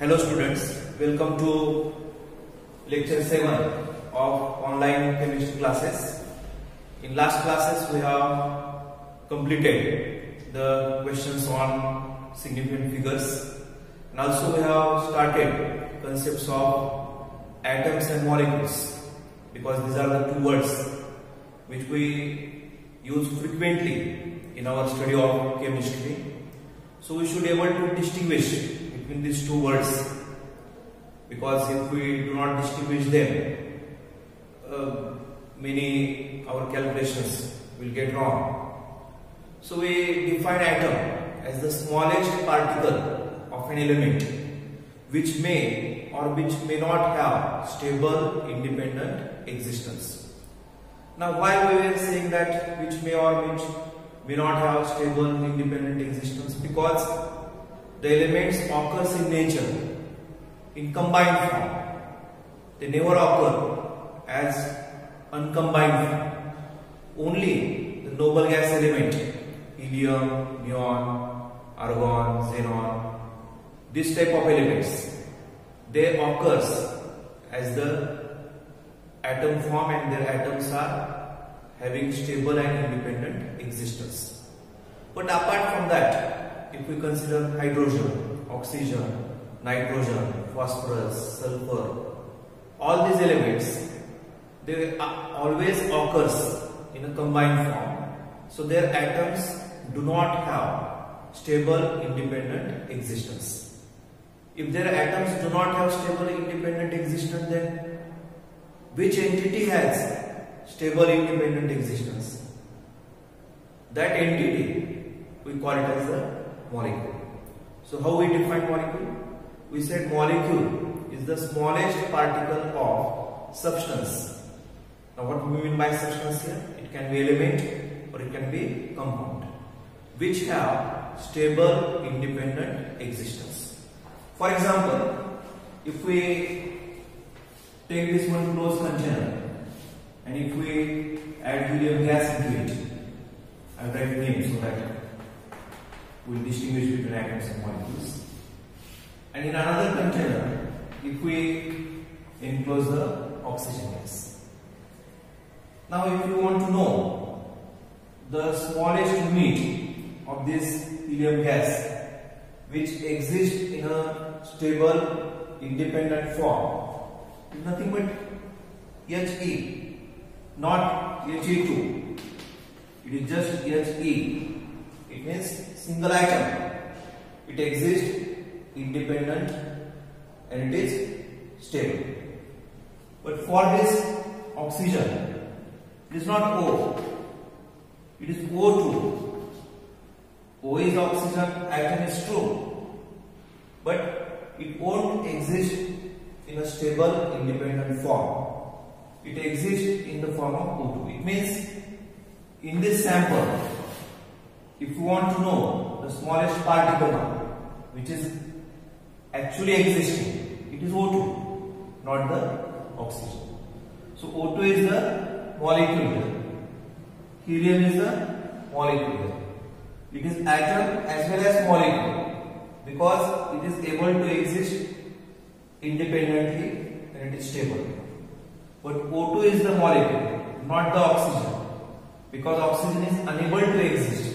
Hello students, welcome to lecture 7 of online chemistry classes. In last classes we have completed the questions on significant figures and also we have started concepts of atoms and molecules because these are the two words which we use frequently in our study of chemistry. So we should be able to distinguish between these two words because if we do not distinguish them, uh, many our calculations will get wrong. So we define atom as the smallest particle of an element which may or which may not have stable independent existence. Now why we were saying that which may or which may not have stable independent existence because the elements occurs in nature in combined form. They never occur as uncombined form. Only the noble gas element helium, neon, argon, xenon, this type of elements they occurs as the atom form and their atoms are having stable and independent existence. But apart from that, if we consider hydrogen, oxygen, nitrogen, phosphorus, sulfur, all these elements, they always occurs in a combined form. So their atoms do not have stable independent existence. If their atoms do not have stable independent existence, then which entity has stable independent existence. That entity we call it as a molecule. So how we define molecule? We said molecule is the smallest particle of substance. Now what we mean by substance here? It can be element or it can be compound which have stable independent existence. For example, if we take this one closed container and if we add helium gas into it, I will write the name so that will distinguish between atoms and molecules. And in another container, if we enclose the oxygen gas. Now if you want to know the smallest unit of this helium gas which exists in a stable independent form is nothing but He not He2 it is just He it means single atom. It exists independent and it is stable. But for this oxygen it is not O. It is O2 O is oxygen atom is true, but it won't exist in a stable independent form. It exists in the form of O2. It means in this sample, if you want to know the smallest particle which is actually existing, it is O2, not the oxygen. So O2 is the molecule Helium is the molecule it is atom as well as molecule because it is able to exist independently and it is stable. But O2 is the molecule, not the oxygen because oxygen is unable to exist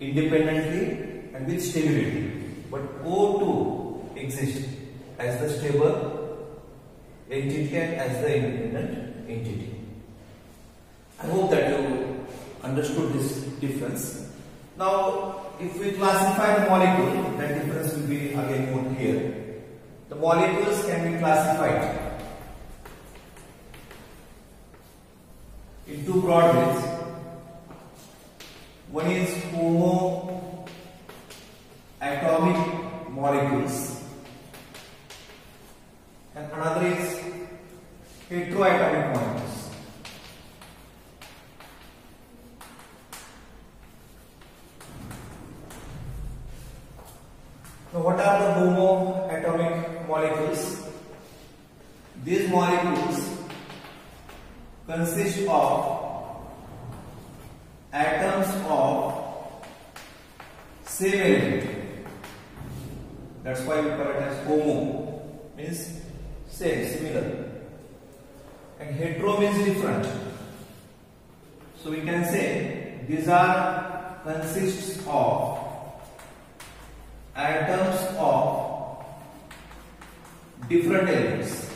independently and with stability. But O2 exists as the stable entity and as the independent entity. I hope that you understood this difference. Now, if we classify the molecule, that difference will be again put here. The molecules can be classified in two broad ways. One is homo atomic molecules and another is heteroatomic molecules. Now what are the homoatomic molecules? These molecules consist of atoms of same element That's why we call it as homo. Means same, similar. And hetero means different. So we can say these are consists of atoms of different elements.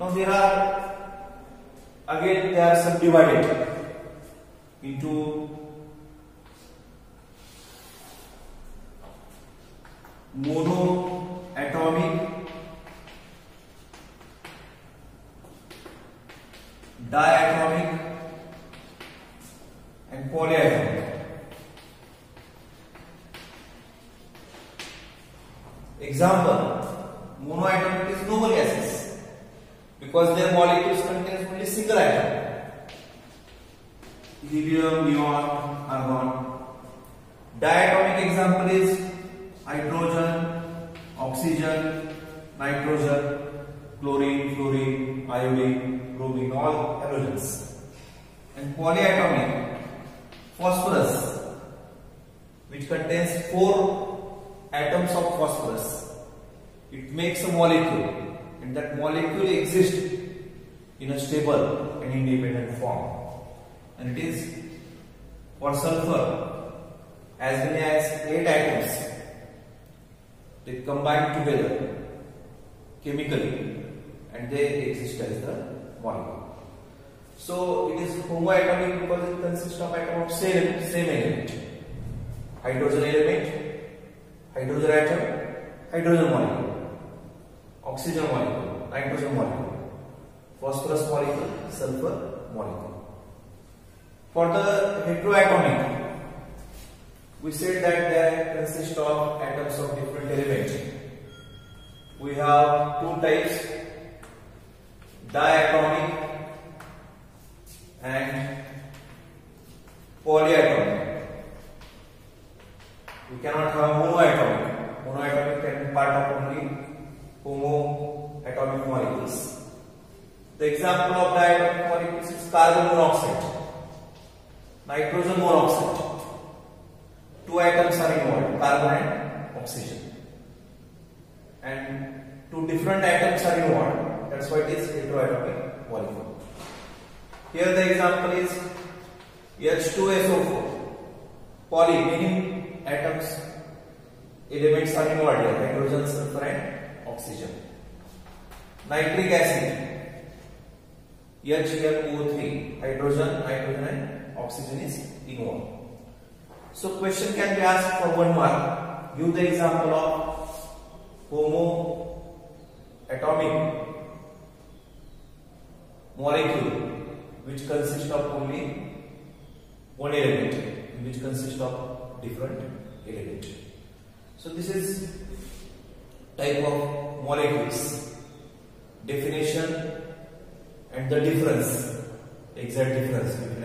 Now there are again they are subdivided into monoatomic diatomic and polyatomic example monoatomic is noble gases because their molecules contains only single atom helium neon argon. Diatomic example is hydrogen oxygen nitrogen chlorine fluorine iodine bromine all halogens. And polyatomic phosphorus which contains four atoms of phosphorus. It makes a molecule and that molecule exists in a stable and independent form and it is for sulfur as many as 8 atoms they combine together chemically and they exist as the molecule. So it is homoatomic because it consists of atom of same, same element. Hydrogen element, hydrogen atom, hydrogen molecule, oxygen molecule, nitrogen molecule, phosphorus molecule, sulfur molecule. For the heteroatomic, we said that they consist of atoms of different elements. We have two types diatomic and polyatomic. We cannot have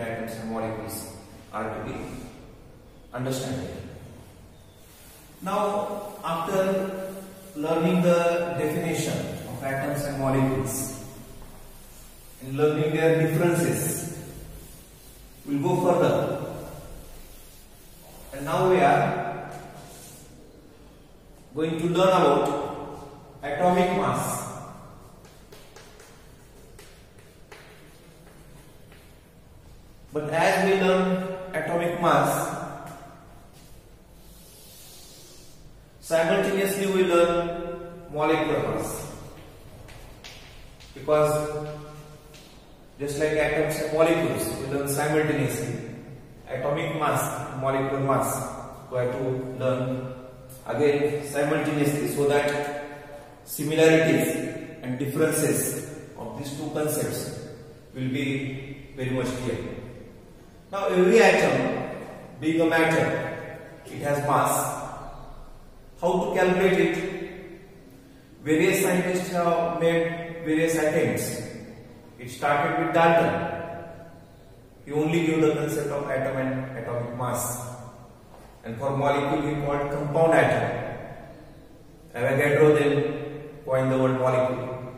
atoms and molecules are to be understood. Now after learning the definition of atoms and molecules and learning their differences we'll go further and now we are going to learn about atomic mass but as we learn atomic mass simultaneously we learn molecular mass. Because just like atoms and molecules we learn simultaneously atomic mass molecular mass. We have to learn again simultaneously so that similarities and differences of these two concepts will be very much clear now every atom being a matter it has mass how to calculate it? Various scientists have made various attempts. It started with dalton. He only gave the concept of atom and atomic mass. And for molecule he called compound atom. Avogadro then coined the word molecule.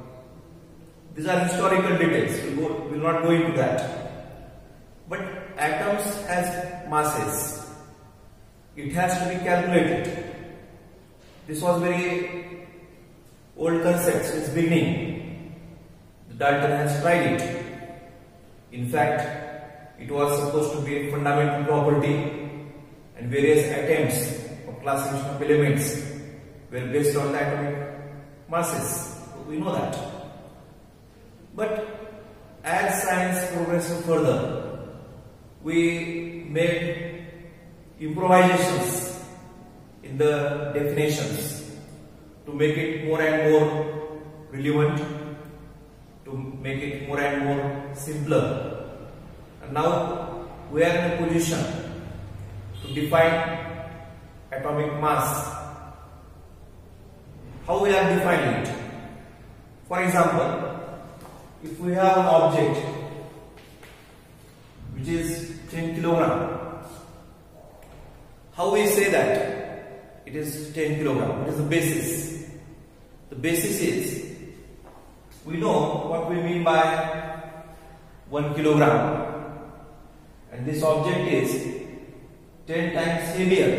These are historical details. We will not go into that atoms has masses it has to be calculated. This was very old concept since beginning. Dalton has tried it. In fact, it was supposed to be a fundamental property and various attempts of classification of elements were based on the atomic masses. We know that. But as science progresses further, we made improvisations in the definitions to make it more and more relevant, to make it more and more simpler. And now we are in a position to define atomic mass. How we are defining it? For example, if we have an object which is 10 kilogram, how we say that it is 10 kilogram? What is the basis? The basis is we know what we mean by 1 kilogram and this object is 10 times heavier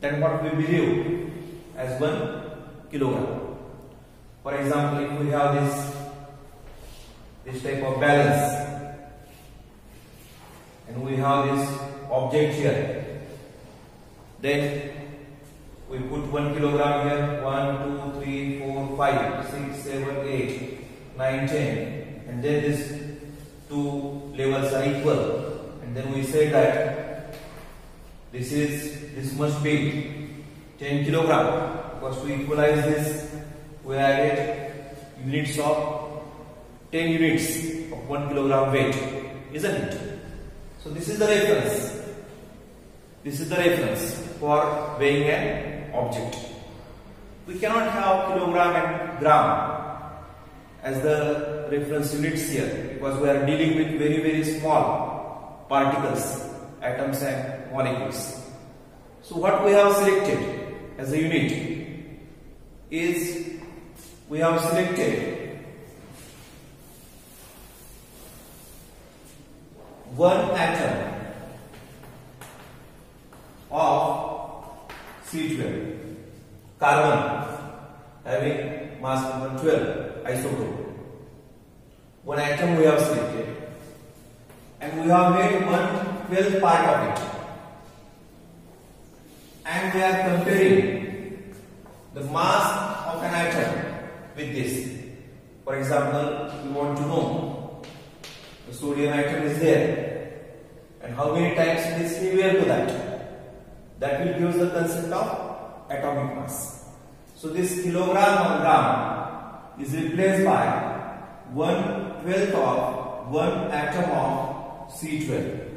than what we believe as 1 kilogram. For example, if we have this this type of balance and we have this object here. Then we put 1 kilogram here. 1 2 3 4 5 6 7 8 9 10 and then these two levels are equal. And then we say that this is this must be 10 kilogram. Because to equalize this we added units of 10 units of 1 kilogram weight, isn't it? So this is the reference. This is the reference for weighing an object. We cannot have kilogram and gram as the reference units here because we are dealing with very very small particles, atoms and molecules. So what we have selected as a unit is we have selected one atom of C12 carbon having mass number 12 isotope. One atom we have selected. And we have made one twelfth part of it. And we are comparing the mass of an atom with this. For example we want to know the sodium atom is there. And how many times it is heavier to that? That will give us the concept of atomic mass. So this kilogram or gram is replaced by 1 twelfth of 1 atom of C12.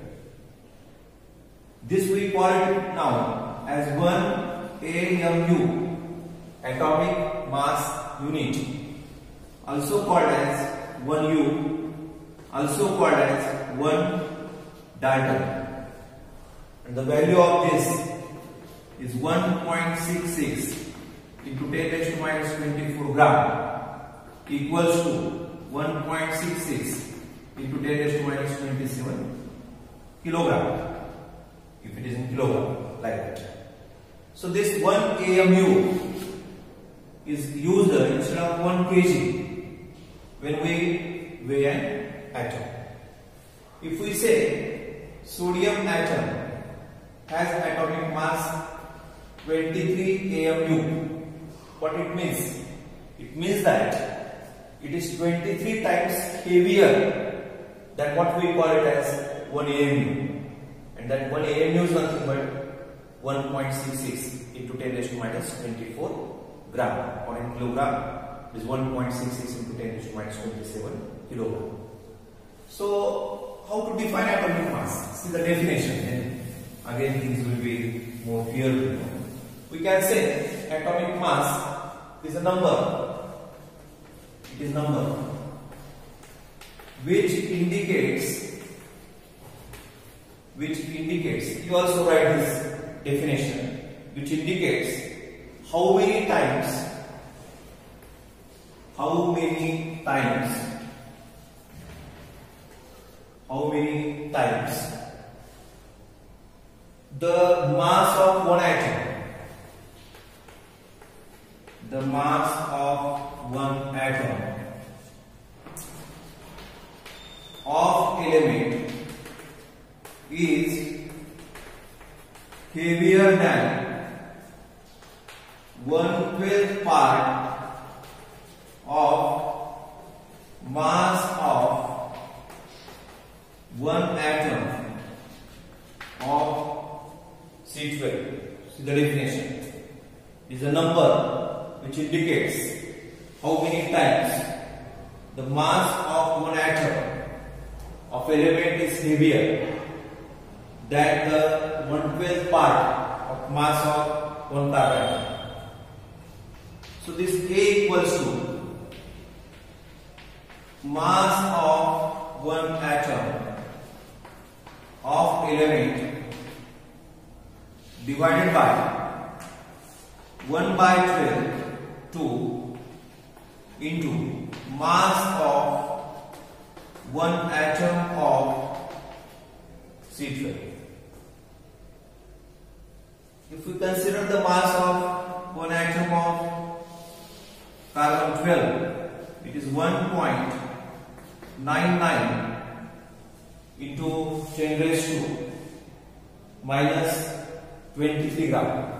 This we call it now as 1 AMU atomic mass unit also called as 1U also called as 1 Dalton. And the value of this is 1.66 into 10 raised to minus 24 gram equals to 1.66 into 10 raised to minus 27 kilogram if it is in kilogram like that. So this 1 AMU is used instead of 1 kg when we weigh an atom. If we say sodium atom has atomic mass 23 AMU, what it means? It means that it is 23 times heavier than what we call it as 1 AMU. And that 1 AMU is nothing but 1.66 into 10 raised to minus 24 gram or in kilogram is 1.66 into 10 raised to minus 27 kilogram. So, how to define atomic mass? See the definition. And again, things will be more clear. We can say atomic mass is a number. It is number which indicates which indicates you also write this definition which indicates how many times how many times how many times? The mass of one atom. The mass of one atom. Of element is heavier than one twelfth part of mass of one atom of C12. See the definition. Is a number which indicates how many times the mass of one atom of element is heavier than the one twelfth part of mass of one carbon. So this A equals to mass of one atom of element divided by 1 by 12 2 into mass of one atom of C12. If we consider the mass of one atom of carbon 12, it is 1.99 into 10 raised to minus 23 gram.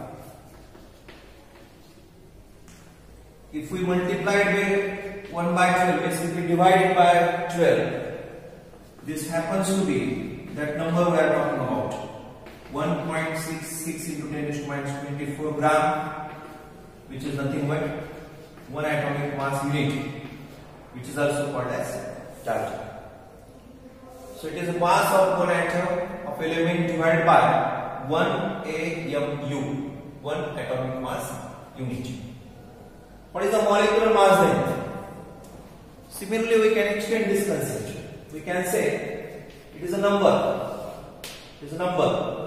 If we multiply it with 1 by 12, basically divide it by 12, this happens to be that number we are talking about 1.66 into 10 to minus 24 gram, which is nothing but one atomic mass unit, which is also called as Dalton. So it is the mass of one atom of element divided by 1 AMU, one atomic mass unit. What is the molecular mass then? Similarly, we can extend this concept. We can say it is a number. It is a number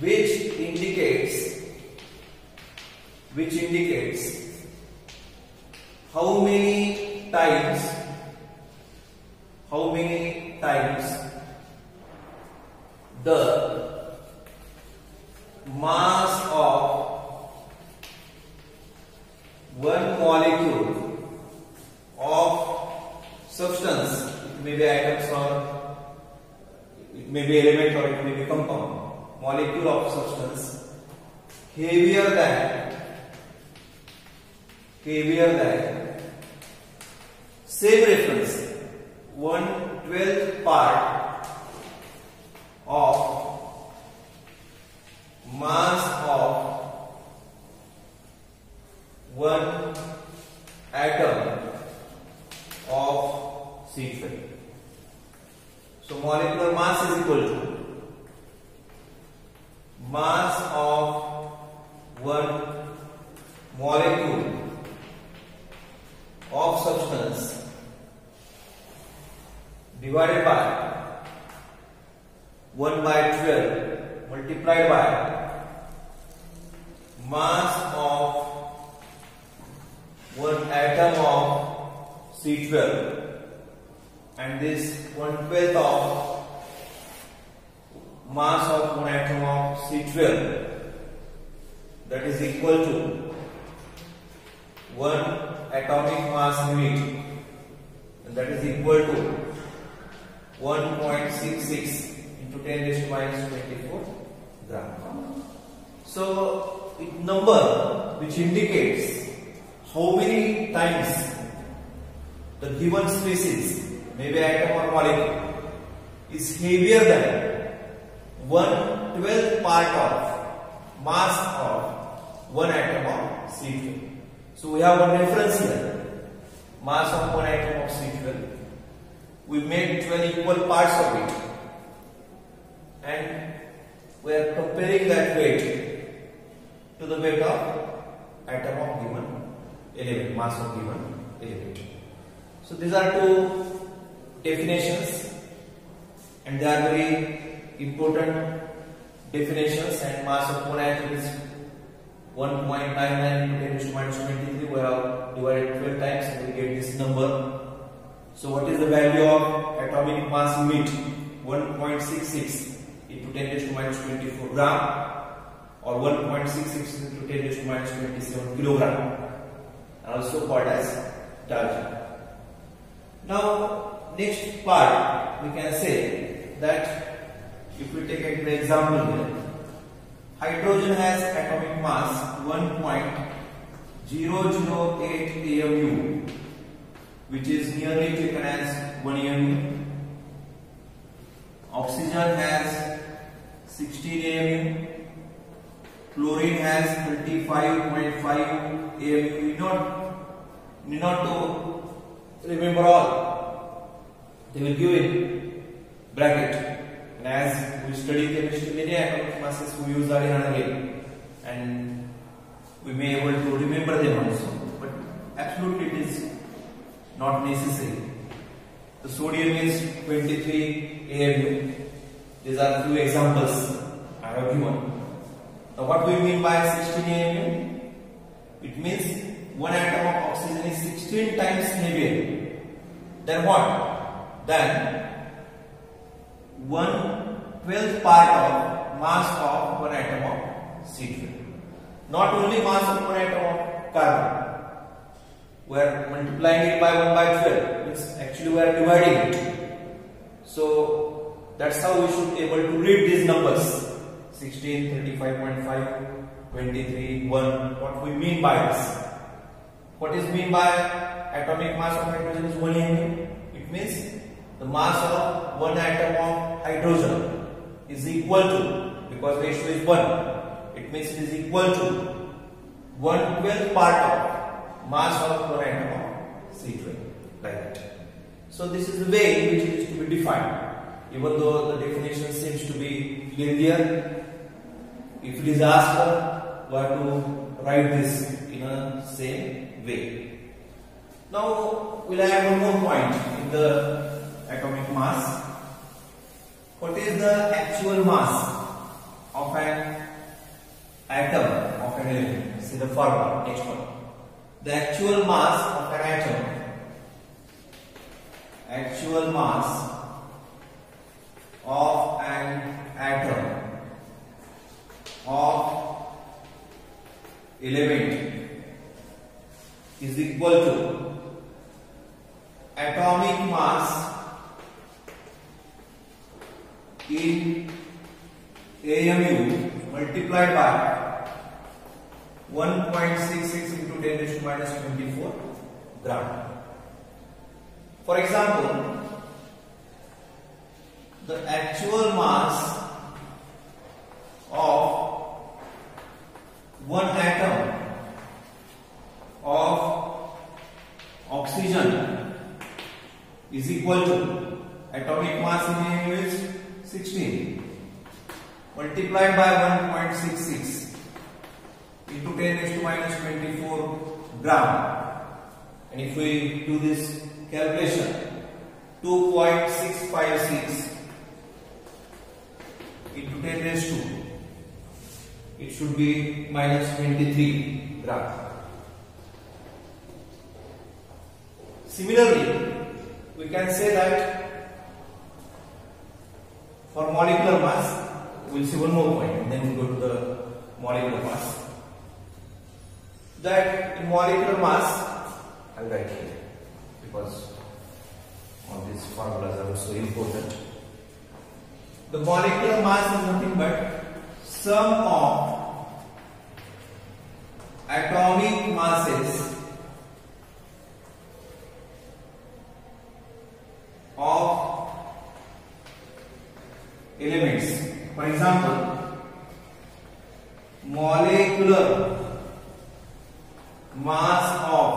which indicates which indicates how many times how many times the mass of one molecule of substance it may be atoms or it may be element or it may be compound molecule of substance heavier than heavier than same reference one twelfth part of mass of one atom of C12. So molecular mass is equal to mass of one molecule of substance divided by 1 by 12 multiplied by mass of one atom of C12 and this one twelfth of mass of one atom of C12 that is equal to one atomic mass unit. And that is equal to 1.66 into 10 raised to minus 24 gram. So, number which indicates how many times the given species, maybe atom or molecule, is heavier than one twelfth part of mass of one atom of C12. So we have one reference here, mass of one atom of C12. We made 12 equal parts of it and we are comparing that weight to the weight of atom of given element, mass of given element. So these are two definitions and they are very important definitions and mass of one atom is 1.99 into 10 to minus 23 we have divided 12 times and we get this number. So what is the value of atomic mass unit? 1.66 into into 10 raised to minus 24 gram or 1.66 into 10 raised to minus 27 kilogram also called as Dalton. Now next part we can say that if we take an example here hydrogen has atomic mass 1.008 AMU which is nearly taken as 1 AMU oxygen has 16 AMU Chlorine has 35.5 AMU. Not need not to remember all. They will give in bracket. And as we study chemistry, many atomic masses we use again and again, and we may able to remember them also. But absolutely, it is not necessary. The sodium is 23 AMU. These are few examples I have given. Now what we mean by 16 AMU? It means one atom of oxygen is 16 times heavier than what? Than one twelfth part of mass of one atom of C12. Not only mass of one atom of carbon. We are multiplying it by 1 by 12. Means actually we are dividing it. So that's how we should be able to read these numbers. 16, 35.5, 23, 1. What we mean by this? What is mean by atomic mass of hydrogen is 1 MU? It means the mass of one atom of hydrogen is equal to, because ratio is 1, it means it is equal to 1 12th part of mass of atom of C12, like that. So this is the way in which it is to be defined. Even though the definition seems to be clear if it is asked, we have to write this in a same way. Now we'll add one more point in the atomic mass. What is the actual mass of an atom of an element? See the formula, next one. The actual mass of an atom, actual mass of an atom. Of element is equal to atomic mass in AMU multiplied by 1.66 into 10 raised to minus 24 gram. For example, the actual mass of one atom of oxygen is equal to atomic mass in AU is 16 multiplied by 1.66 into 10 raised to minus 24 gram and if we do this calculation 2.656 into 10 raised to it should be minus 23 gram. Similarly, we can say that for molecular mass, we'll see one more point and then we'll go to the molecular mass. That in molecular mass, I'll write here because all these formulas are so important. The molecular mass is nothing but sum of atomic masses of elements. For example, molecular mass of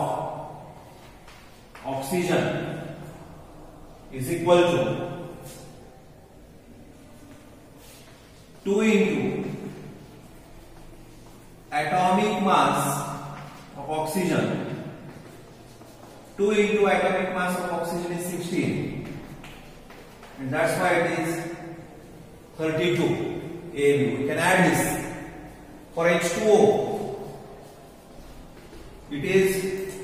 oxygen is equal to 2 into atomic mass of oxygen 2 into atomic mass of oxygen is 16 and that's why it is 32 AMU. We can add this for H2O it is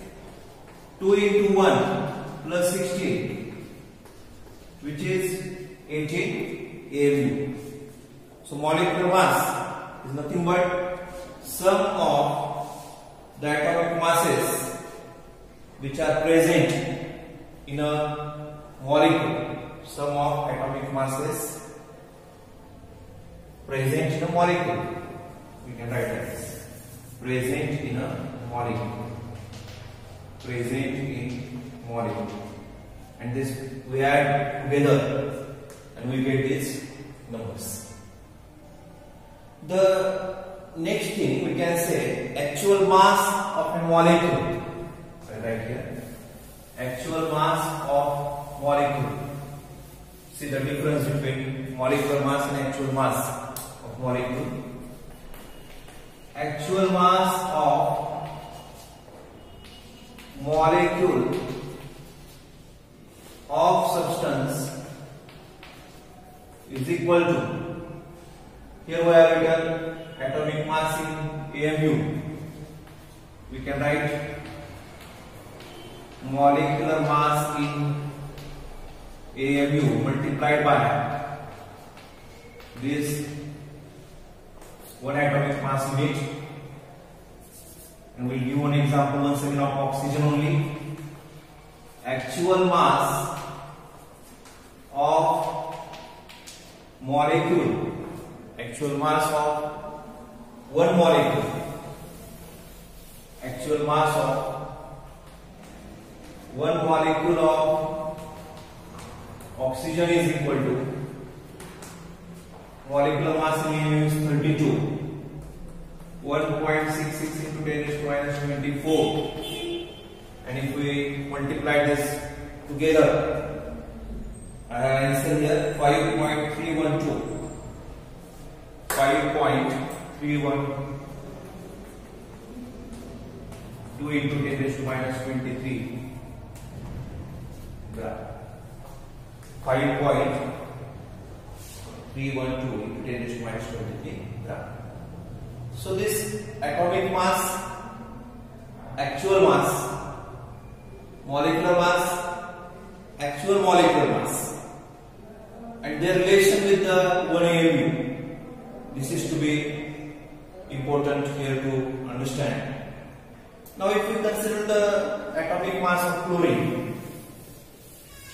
2 into 1 plus 16 which is 18 AMU So molecular mass is nothing but sum of the atomic masses which are present in a molecule. Sum of atomic masses present in a molecule. We can write like this. Present in a molecule. In molecule. And this we add together and we get these numbers. The next thing we can say actual mass of a molecule. Write here. Actual mass of molecule. See the difference between molecular mass and actual mass of molecule. Actual mass of molecule of substance is equal to here we have written atomic mass in AMU. We can write molecular mass in AMU multiplied by this one atomic mass in it. And we'll give one example once again of oxygen only. Actual mass of molecule actual mass of one molecule actual mass of one molecule of oxygen is equal to molecular mass in AMU is 32 1.66 into 10 raised to minus 24 and if we multiply this together I have answer here 5.312 5.312 into 10 raised to minus 23 gram 5.312 into 10 raised to minus 23 gram so this atomic mass actual mass molecular mass actual molecular mass and their relation with the 1 AMU this is to be important here to understand. Now if we consider the atomic mass of chlorine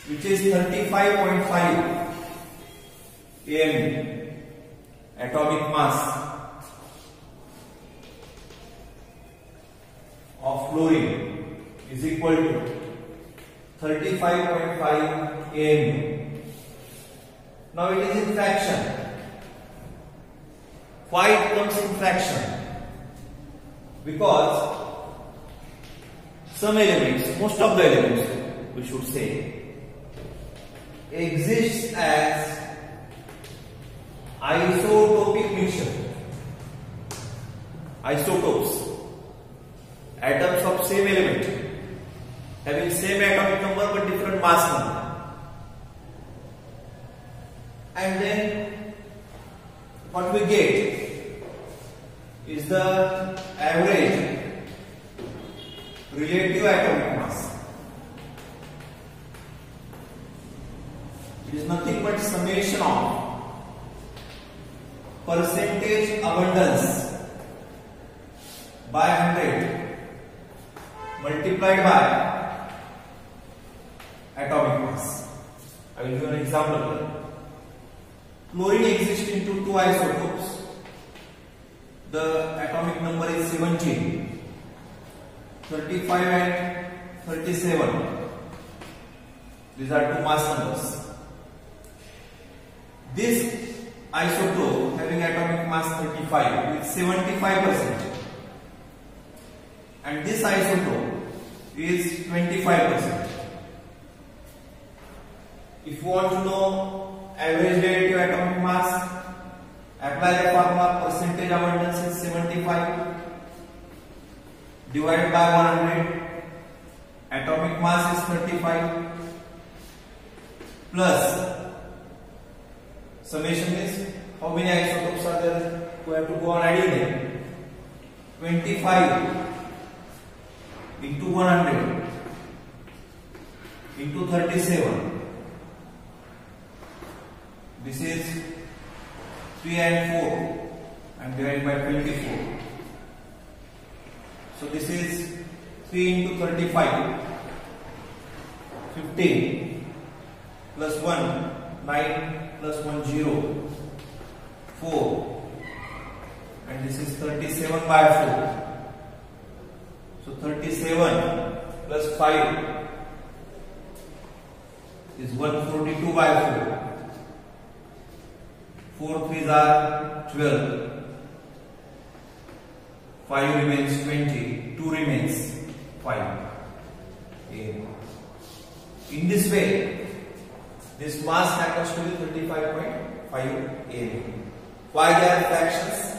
which is 35.5 AMU atomic mass of fluorine is equal to 35.5 AMU. Now it is in fraction why it comes in fraction? Because some elements, most of the elements, we should say, exists as isotopic mixture. Isotopes, same element, having same atomic number but different mass number. And then what we get is the average relative atomic mass. It is nothing but summation of percentage abundance by 100 multiplied by atomic mass. I will give an example here. Chlorine exists into two isotopes. The atomic number is 17, 35 and 37. These are two mass numbers. This isotope having atomic mass 35 with 75% and this isotope is 25%. If you want to know average relative atomic mass, apply the formula percentage abundance is 75 divided by 100 atomic mass is 35 plus summation is how many isotopes are there we have to go on adding them 25 into 100 into 37 this is 3 and 4 and divided by 24. So this is 3 into 35, 15 plus 1, 9 plus 1, 0, 4 and this is 37 by 4. So 37 plus 5 is 142 by 4. 4 3s are 12. 5 remains 20. 2 remains 5. In this way, this mass happens to be 35.5 A. Why they are fractions?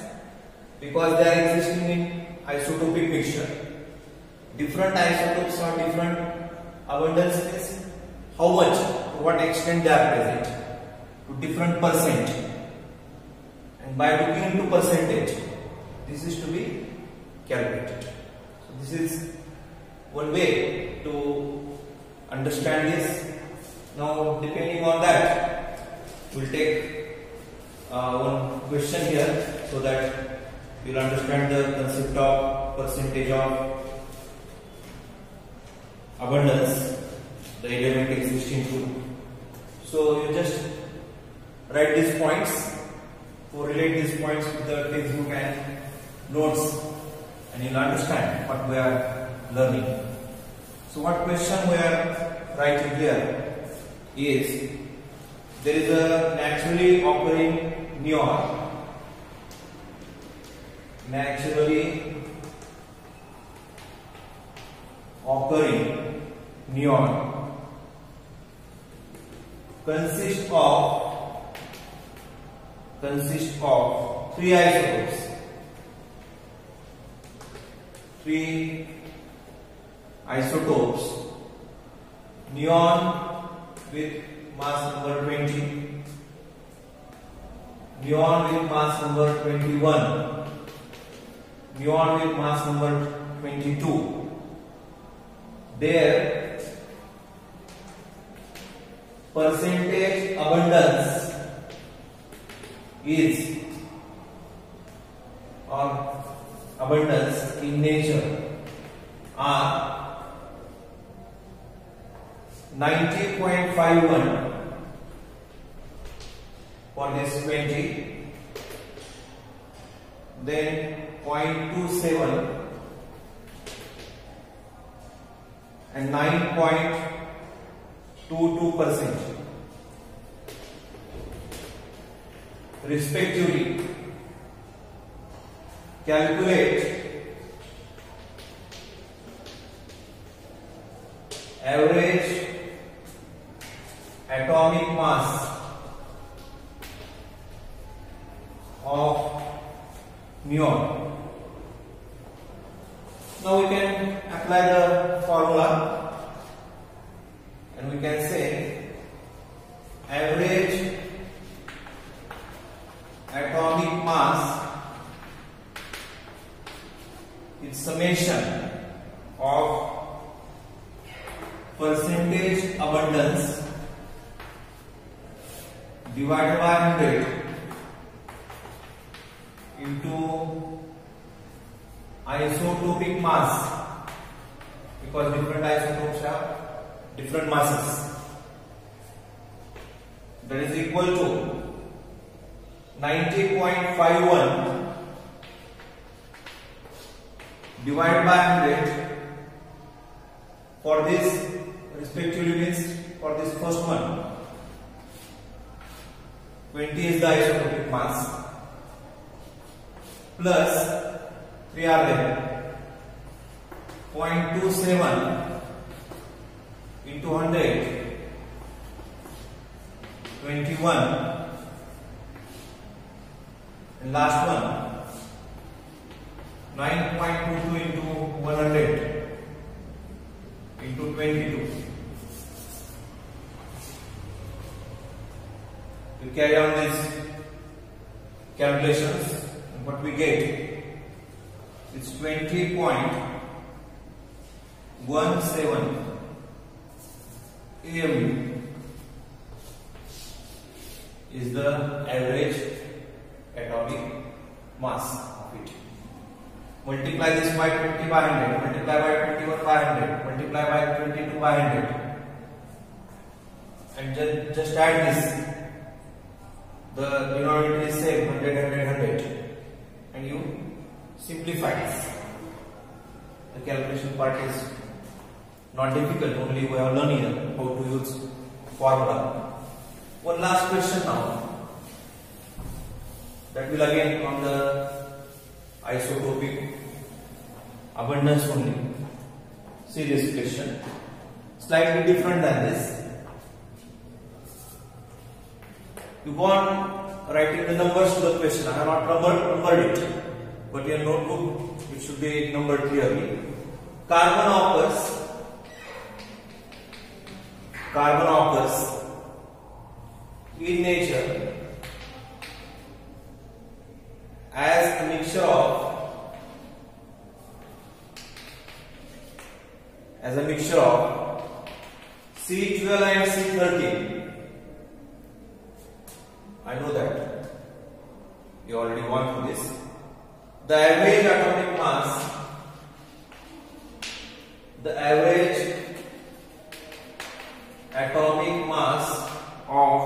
Because they are existing in isotopic mixture. Different isotopes or different abundances. How much? To what extent they are present? To different percent. And by looking into percentage, this is to be calculated. So this is one way to understand this. Now, depending on that, we'll take uh, one question here so that you'll understand the concept of percentage of abundance, the element existing to. So you just write these points, correlate these points with the textbook and notes, and you'll understand what we are learning. So what question we are writing here is there is a naturally occurring neon naturally occurring neon. Consists of consists of three isotopes. Three isotopes. Neon with mass number 20 neon with mass number 21 neon with mass number 22 their percentage abundance is or abundance in nature are 90.51 for this 20 then 0.27 and 9. 2.2% respectively. Calculate average atomic mass of neon. Now we can apply the formula we can say average atomic mass is summation of percentage abundance divided by 100 into isotopic mass because different isotopes have different masses. That is equal to 90.51 divided by 100 for this respectively means for this first one. 20 is the isotopic mass plus 3 are there 0.27 into 100 21 and last one. 9.22 into 100 into 22 we carry on these calculations. And what we get? Is 20.17 m is the average atomic mass of it. Multiply this by 20 by 100, multiply by 21 by 100, multiply by 22 by 100 and just, just add this. The denominator is same 100, 100, 100 and you simplify this. The calculation part is not difficult, only we are learning how to use formula. One last question now. That will again on the isotopic abundance only. Serious question. Slightly different than this. You go on writing the numbers to the question. I have not numbered, numbered it, but your notebook it should be numbered clearly. Carbon occurs. Carbon occurs in nature as a mixture of as a mixture of C12 and C13 I know that. You already through this. The average atomic mass the average atomic mass of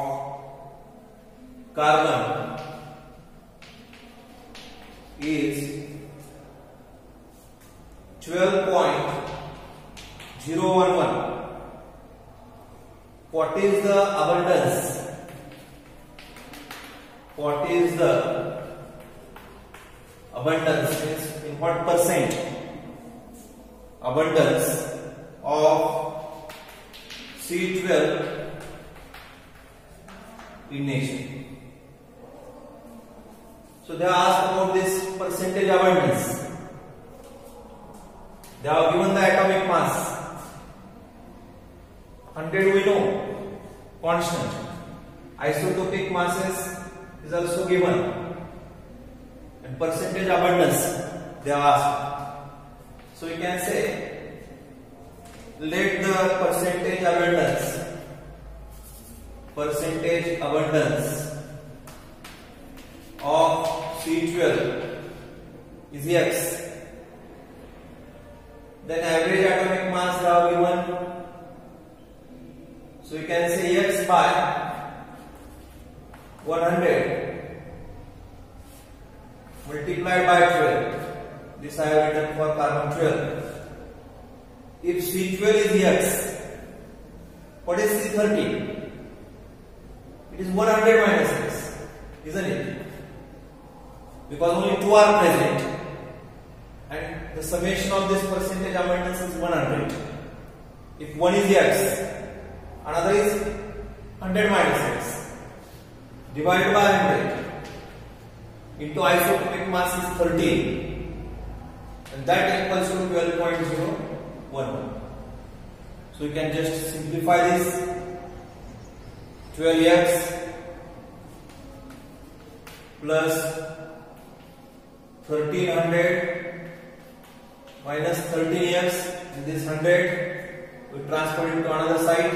carbon is 12.011 what is the abundance? What is the abundance? Means in what percent? Abundance of C12 in nature so they asked about this percentage abundance. They have given the atomic mass. 100 we know, constant. Isotopic masses is also given. And percentage abundance they have asked. So we can say, let the percentage abundance, percentage abundance of C12 is X. Then average atomic mass have given. So you can say X by 100 multiplied by 12. This I have written for carbon 12. If C12 is X, what is C13? It is 100 minus X, isn't it? because only two are present. And the summation of this percentage abundance is 100 if one is x another is 100 minus x. Divided by 100 into isotopic mass is 13 and that equals to 12.011 so you can just simplify this 12x plus 1300 minus 13x and this 100 we transfer it to another side